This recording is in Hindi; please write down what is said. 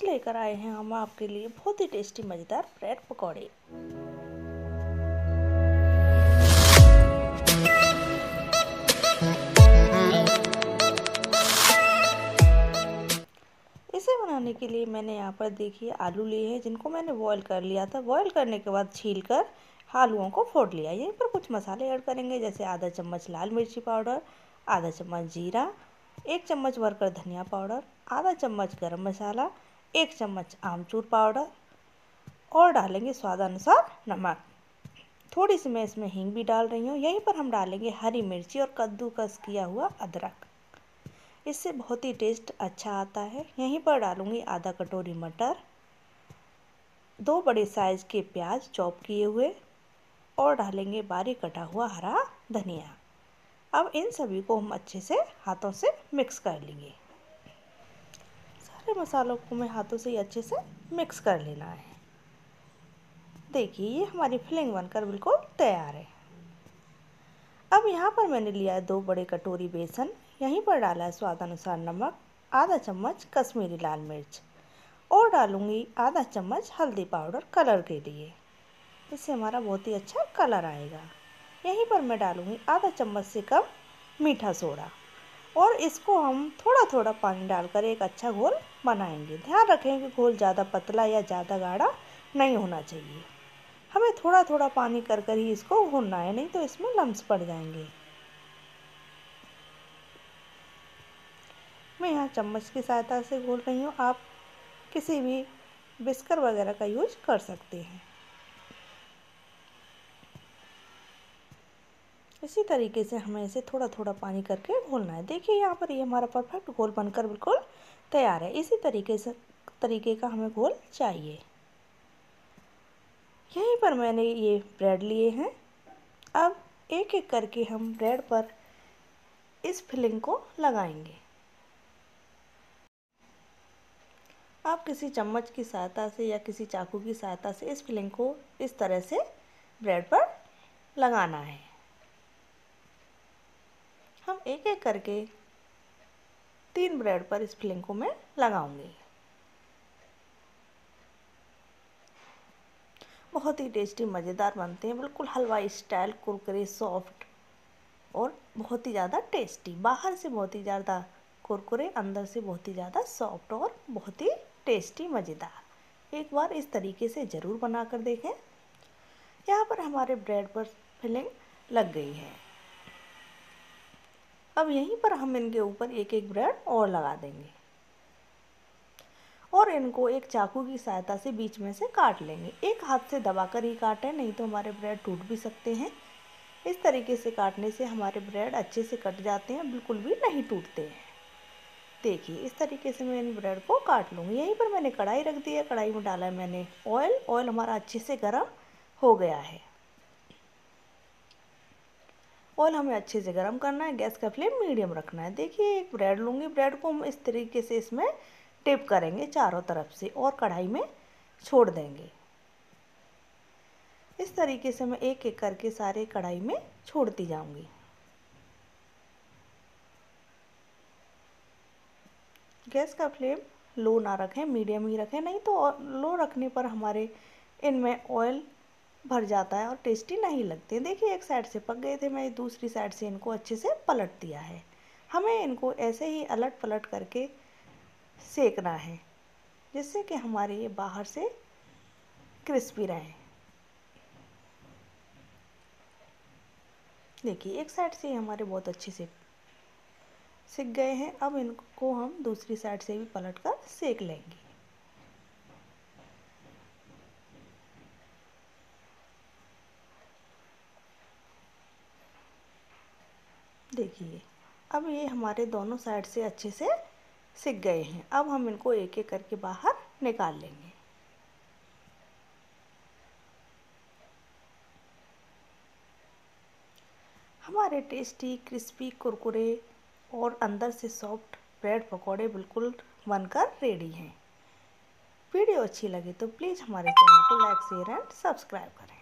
आज लेकर आए हैं हम आपके लिए बहुत ही टेस्टी, मज़ेदार ब्रेड पकौड़े। इसे बनाने के लिए मैंने यहाँ पर देखिए आलू लिए हैं, जिनको मैंने बॉईल कर लिया था। बॉईल करने के बाद छील कर आलूओं को फोड़ लिया। यहीं पर कुछ मसाले ऐड करेंगे, जैसे आधा चम्मच लाल मिर्ची पाउडर, आधा चम्मच जीरा, एक चम्मच भरकर धनिया पाउडर, आधा चम्मच गरम मसाला एक चम्मच आमचूर पाउडर और डालेंगे स्वादानुसार नमक। थोड़ी सी मैं इसमें हींग भी डाल रही हूँ। यहीं पर हम डालेंगे हरी मिर्ची और कद्दूकस किया हुआ अदरक। इससे बहुत ही टेस्ट अच्छा आता है। यहीं पर डालूँगी आधा कटोरी मटर, दो बड़े साइज़ के प्याज चॉप किए हुए और डालेंगे बारीक कटा हुआ हरा धनिया। अब इन सभी को हम अच्छे से हाथों से मिक्स कर लेंगे। सारे मसालों को मैं हाथों से ही अच्छे से मिक्स कर लेना है। देखिए, ये हमारी फिलिंग बनकर बिल्कुल तैयार है। अब यहाँ पर मैंने लिया है दो बड़े कटोरी बेसन। यहीं पर डाला है स्वाद अनुसार नमक, आधा चम्मच कश्मीरी लाल मिर्च और डालूँगी आधा चम्मच हल्दी पाउडर कलर के लिए। इससे हमारा बहुत ही अच्छा कलर आएगा। यहीं पर मैं डालूँगी आधा चम्मच से कम मीठा सोडा। और इसको हम थोड़ा थोड़ा पानी डालकर एक अच्छा घोल बनाएँगे। ध्यान रखें कि घोल ज़्यादा पतला या ज़्यादा गाढ़ा नहीं होना चाहिए। हमें थोड़ा थोड़ा पानी कर कर ही इसको घूनना है, नहीं तो इसमें लम्स पड़ जाएँगे। मैं यहाँ चम्मच की सहायता से घोल रही हूँ। आप किसी भी बिस्कर वगैरह का यूज़ कर सकते हैं। इसी तरीके से हमें इसे थोड़ा थोड़ा पानी करके घोलना है। देखिए, यहाँ पर ये हमारा परफेक्ट घोल बनकर बिल्कुल तैयार है। इसी तरीके से, तरीके का हमें घोल चाहिए। यहीं पर मैंने ये ब्रेड लिए हैं। अब एक एक करके हम ब्रेड पर इस फिलिंग को लगाएँगे। आप किसी चम्मच की सहायता से या किसी चाकू की सहायता से इस फिलिंग को इस तरह से ब्रेड पर लगाना है। हम एक एक करके तीन ब्रेड पर इस फिलिंग को मैं लगाऊँगी। बहुत ही टेस्टी मज़ेदार बनते हैं, बिल्कुल हलवाई स्टाइल कुरकुरे सॉफ्ट और बहुत ही ज़्यादा टेस्टी बाहर से बहुत ही ज़्यादा कुरकुरे, अंदर से बहुत ही ज़्यादा सॉफ्ट और बहुत ही टेस्टी मज़ेदार। एक बार इस तरीके से ज़रूर बना कर देखें। यहाँ पर हमारे ब्रेड पर फिलिंग लग गई है। अब यहीं पर हम इनके ऊपर एक एक ब्रेड और लगा देंगे। और इनको एक चाकू की सहायता से बीच में से काट लेंगे। एक हाथ से दबाकर ही काटें, नहीं तो हमारे ब्रेड टूट भी सकते हैं। इस तरीके से काटने से हमारे ब्रेड अच्छे से कट जाते हैं, बिल्कुल भी नहीं टूटते हैं। देखिए, इस तरीके से मैं इन ब्रेड को काट लूँगी। यहीं पर मैंने कढ़ाई रख दी है। कढ़ाई में डाला है मैंने ऑयल। ऑयल हमारा अच्छे से गर्म हो गया है। ऑयल हमें अच्छे से गर्म करना है, गैस का फ्लेम मीडियम रखना है। देखिए, एक ब्रेड लूँगी। ब्रेड को हम इस तरीके से इसमें टिप करेंगे चारों तरफ़ से और कढ़ाई में छोड़ देंगे। इस तरीके से मैं एक एक करके सारे कढ़ाई में छोड़ती जाऊँगी। गैस का फ्लेम लो ना रखें, मीडियम ही रखें। नहीं तो लो रखने पर हमारे इनमें ऑयल भर जाता है और टेस्टी नहीं लगते। देखिए, एक साइड से पक गए थे, मैं दूसरी साइड से इनको अच्छे से पलट दिया है। हमें इनको ऐसे ही अलट पलट करके सेकना है, जिससे कि हमारे ये बाहर से क्रिस्पी रहें। देखिए, एक साइड से हमारे बहुत अच्छे से सिक गए हैं। अब इनको हम दूसरी साइड से भी पलट कर सेक लेंगे। देखिए, अब ये हमारे दोनों साइड से अच्छे से सिक गए हैं। अब हम इनको एक एक करके बाहर निकाल लेंगे। हमारे टेस्टी क्रिस्पी कुरकुरे और अंदर से सॉफ्ट ब्रेड पकौड़े बिल्कुल बनकर रेडी हैं। वीडियो अच्छी लगे तो प्लीज़ हमारे चैनल को लाइक शेयर एंड सब्सक्राइब करें।